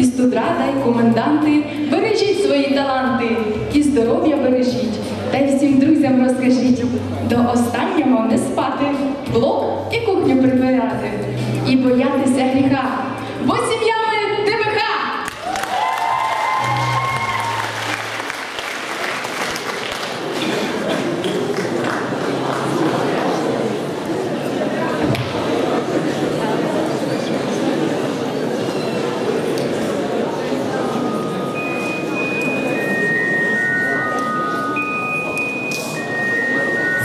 і студрада, і коменданти, бережіть свої таланти, і здоров'я бережіть, та й всім друзям розкажіть. До останнього не спати, блок і кухню прибирати, і боятися гріха, бо сім'я